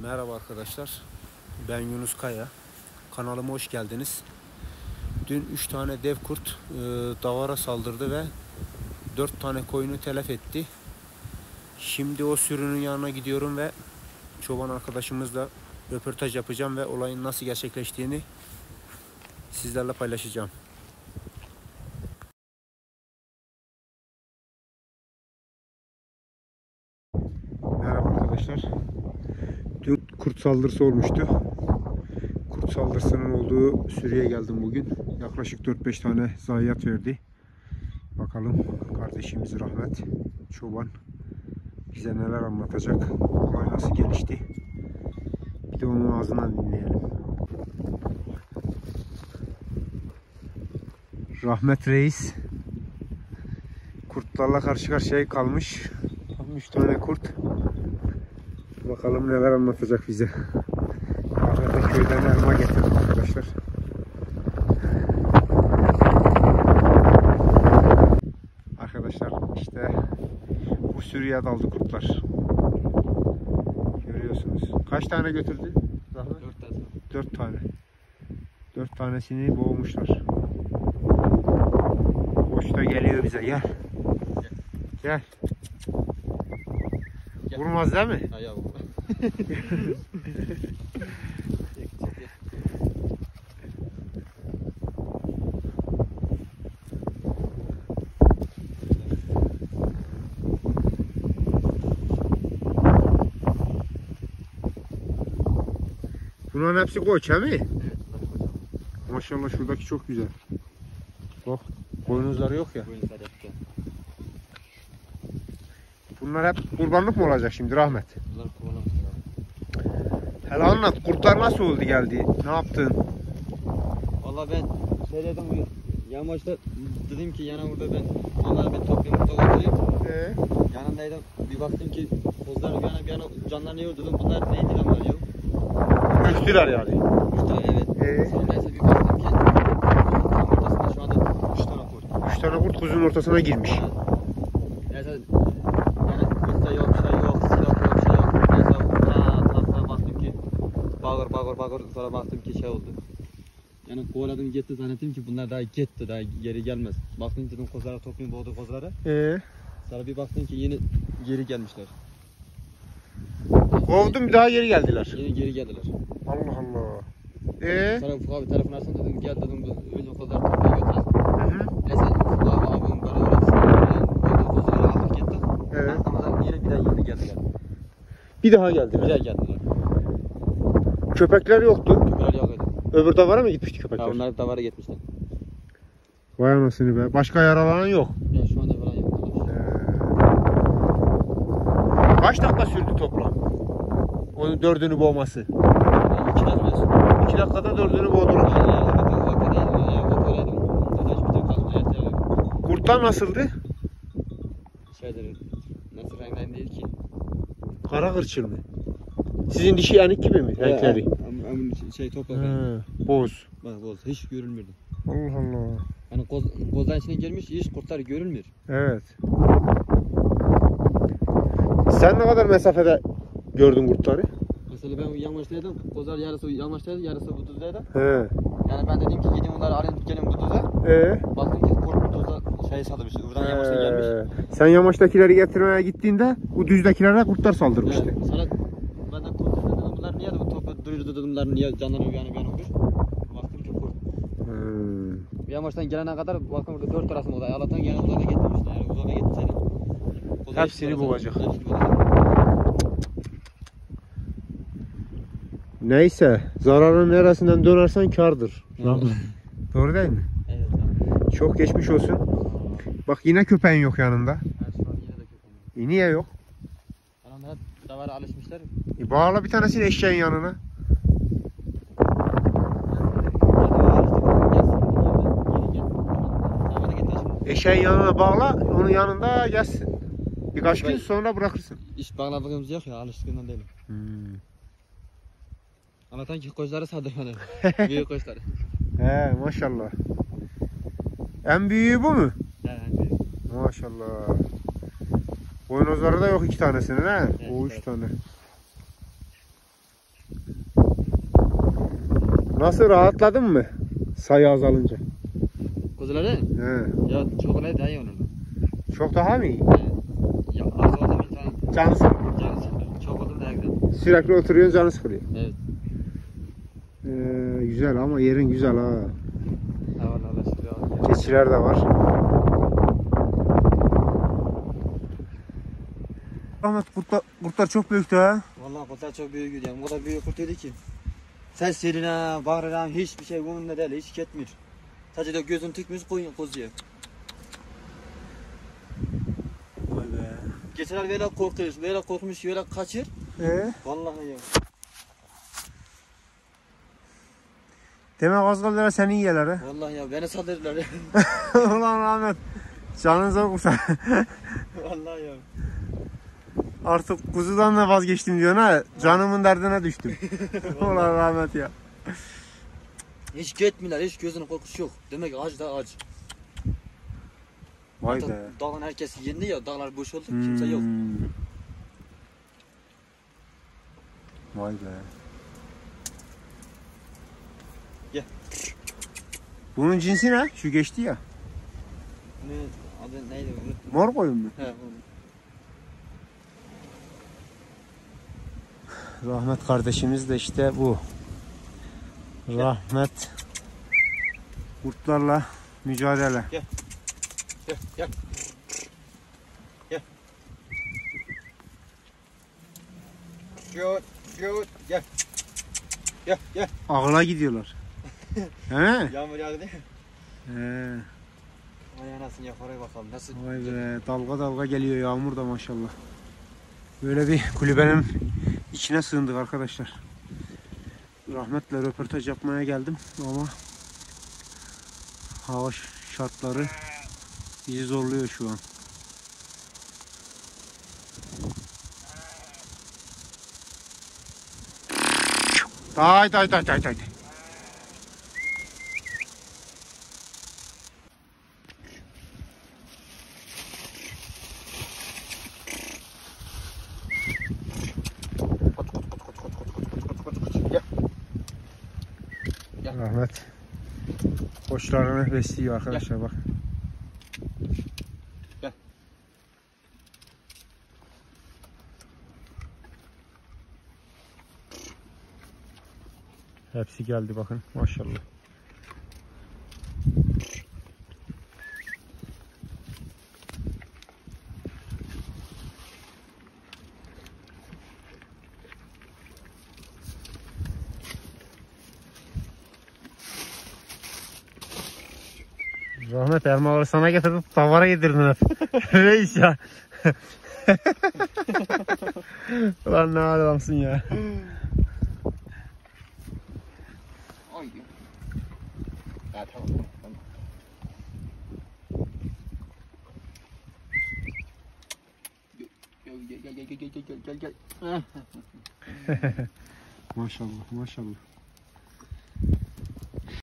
Merhaba arkadaşlar. Ben Yunus Kaya. Kanalıma hoş geldiniz. Dün 3 tane dev kurt e, davara saldırdı ve 4 tane koyunu telef etti. Şimdi o sürünün yanına gidiyorum ve çoban arkadaşımızla röportaj yapacağım ve olayın nasıl gerçekleştiğini sizlerle paylaşacağım. Merhaba arkadaşlar. Dün kurt saldırısı olmuştu. Kurt saldırısının olduğu sürüye geldim bugün. Yaklaşık 4-5 tane zayiat verdi. Bakalım kardeşimiz Rahmet Çoban bize neler anlatacak. Olay nasıl gelişti. Bir de onun ağzından dinleyelim. Rahmet Reis kurtlarla karşı karşıya kalmış. 3 tane kurt. Bakalım neler anlatacak bize. Ahmet'e köyden elma getirdim arkadaşlar. Arkadaşlar işte bu sürüye daldı kurtlar. Görüyorsunuz. Kaç tane götürdü? Dört tane. Dört tane. Dört tanesini boğmuşlar. Boşta geliyor bize gel. Gel. Gel. Vurmaz değil mi? Ha ya. Bunların hepsi koç he mi? Maşallah şuradaki çok güzel. Bak boynuzları yok ya. Bunlar hep kurbanlık mı olacak şimdi Rahmet? Bunlar kullanamaz. Hele anlat kurtlar nasıl oldu geldi? Ne yaptın? Valla ben şey dedim yamaçta dedim ki yana burada ben onları bir toplayayım burada oturayım. Ee? Yanındaydım bir baktım ki kozlar bir yana bir yana canlarını yiyor dedim bunlar neydi lan böyle yok. Göçtüler yani. Üç tane evet. Ee? Sonra neyse bir baktım ki tam ortasında şu anda üç tane kurt. Üç tane kurt kuzunun ortasına girmiş. Neyse yani kızda yok şey yok silah yok şey yok. Neyse ta tarafına baktım ki bağır bağır bağır sonra baktım ki şey oldu. Yani kovaladım gitti zannettim ki bunlar daha gitti daha geri gelmez. Baktım dedim kozlara toplayayım boğdu kozları. Ee? Sonra bir baktım ki yeni geri gelmişler. Kovdum bir daha geri geldiler. Yeni geri geldiler. Allah Allah. Ee? Sonra Ufuk abi telefon açsın dedim gel dedim bu öyle kozları toplayıp götürelim. Hı hı. Neyse Ufuk abi abim bana öğretsin. Boğdu kozları aldık gittik. Evet. Ama yine bir daha yeni geldiler. Bir daha Bir geldiler. daha geldiler. Köpekler yoktu. Köpeğler yok. Öbür davara mı gitmişti Ha, köpekler? onlar davara gitmişler. Vay anasını be. Başka yaralanan yok. Ya şu anda falan yok. Kaç dakika sürdü toplam? Onun dördünü boğması. Yani iki tane biliyorsun. İki dakikada dördünü boğdular. Kurtlar nasıldı? Şeydir. Nasıl renklerin değil ki. Kara kırçıl mı? Sizin dişi yanik gibi mi renkleri? Ama, ama şey toprak. Ha, boz. Bak boz. Hiç görülmüyordu. Allah Allah. Yani koz, kozdan içine girmiş hiç kurtlar görülmüyor. Evet. Sen ne kadar mesafede gördün kurtları? Mesela ben yamaçtaydım. Kozlar yarısı yamaçtaydı, yarısı bu düzdeydi. He. Yani ben dedim ki gidin onları arayın gelin bu düze. Ee? Baktım ki kurt bu düze şey salmış. Buradan yamaçta gelmiş. Ee, Sen yamaçtakileri getirmeye gittiğinde bu düzdekilere kurtlar saldırmıştı. Evet, sonra ben de kurt dedim bunlar niye de bunlar niye canları bir yana bir yana olur. Baktım ki kurt. Hmm. Bir yamaçtan gelene kadar bakın burada dört tarafım oldu. Allah'tan gene uzağa getirmişler. Yani uzağa getirseydim. Hepsini boğacak. Neyse zararın neresinden dönersen kardır. Evet. Doğru değil mi? Evet abi. Çok geçmiş olsun. Bak yine köpeğin yok yanında. Şu an yine de köpeğim. E niye yok? Hep davara alışmışlar. E bağla bir tanesini eşeğin yanına. Eşeğin yanına bağla, onun yanında gelsin. Birkaç gün sonra bırakırsın. İş bağladığımız yok ya alıştığından değilim. Hmm. Anlatan ki koçları sadım hani. Büyük koçları. He maşallah. En büyüğü bu mu? Yani Maşallah. Boynuzları da yok iki tanesinin he? Evet, o üç evet. tane. Nasıl rahatladın mı? Sayı azalınca. Kuzuları? He. Ya çok ne daha iyi olur. Çok daha mı iyi? Ya az oldu bir tane Canı sıkılıyor. canı sıkılıyor. Çok oldu daha güzel. Sürekli oturuyorsun canı sıkılıyor. Evet. Ee, güzel ama yerin güzel ha. Şükür. Keçiler de var. Ahmet kurtlar, kurtlar çok büyüktü ha. Vallahi kurtlar çok büyük yani. O kadar büyük kurtuydu ki. Ses serine, bağırına hiçbir şey bununla değil, hiç ketmiyor. Sadece de gözün tıkmış koyun kuzuya. Vay be. Geçenler böyle korkuyor, böyle korkmuş, böyle kaçır. Ee, Vallahi ya. demek Azgallara seni yiyorlar ha. Vallahi ya beni saldırırlar. Ulan Ahmet. Canınıza kurtar. Vallahi ya. Artık kuzudan da vazgeçtim diyorsun ha. Canımın derdine düştüm. Ulan Ahmet ya. Hiç gitmiyorlar, hiç gözünün korkusu yok. Demek aç da aç. Vay Hatta be. Dağın herkes yendi ya, dağlar boş oldu, kimse yok. Hmm. Vay be. Gel. Bunun cinsi ne? Şu geçti ya. Ne, adı neydi unuttum. Mor koyun mu? He. Rahmet kardeşimiz de işte bu. Rahmet kurtlarla mücadele. Gel, gel. Gel. Göt, göt, gel. Gel, gel. Ağla gidiyorlar. He? Yağmur yağdı değil mi? He. Vay anasını yap oraya bakalım. Nasıl? Vay be dalga dalga geliyor yağmur da maşallah. Böyle bir kulübenin içine sığındık arkadaşlar. Rahmetle röportaj yapmaya geldim ama hava şartları bizi zorluyor şu an. Day day day day day. Rahmet koçlarını besliyor arkadaşlar bak. Gel. Hepsi geldi bakın maşallah. Rahmet elmaları sana getirip tavara yedirdin hep. Reis ya. Ulan ne adamsın ya. Ay. Ya tamam. Gel gel gel gel gel gel gel. maşallah maşallah.